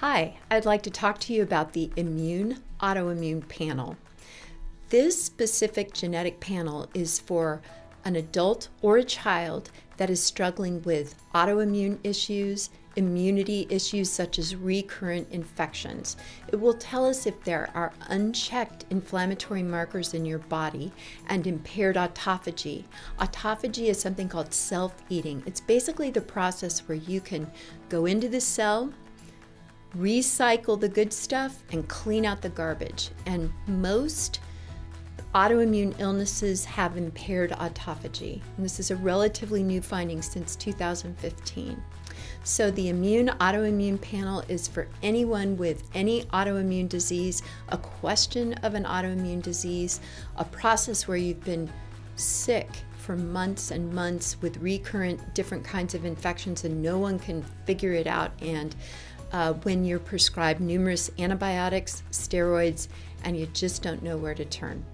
Hi, I'd like to talk to you about the Immune Autoimmune Panel. This specific genetic panel is for an adult or a child that is struggling with autoimmune issues, immunity issues such as recurrent infections. It will tell us if there are unchecked inflammatory markers in your body and impaired autophagy. Autophagy is something called self eating. It's basically the process where you can go into the cell, recycle the good stuff, and clean out the garbage. And most autoimmune illnesses have impaired autophagy. And this is a relatively new finding since 2015. So, the Immune Autoimmune Panel is for anyone with any autoimmune disease, a question of an autoimmune disease, a process where you've been sick for months and months with recurrent different kinds of infections and no one can figure it out. And uh, when you're prescribed numerous antibiotics, steroids, and you just don't know where to turn.